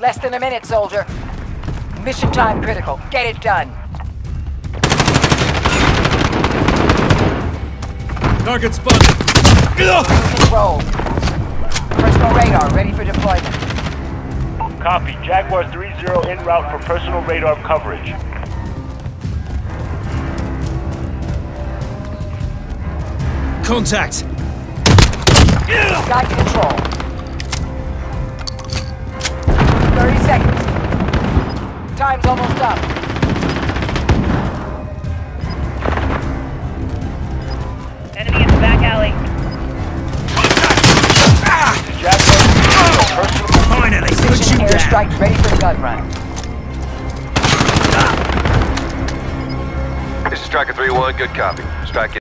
Less than a minute, soldier. Mission time critical. Get it done. Target spotted. Control. Personal radar ready for deployment. Copy. Jaguar 3-0 en route for personal radar coverage. Contact. Got control. Time's almost up. Enemy in the back alley. Jaguar 3-0 personal... Finally, put you down. Airstrike ready for gun run. This is Striker 3-1, good copy. Strike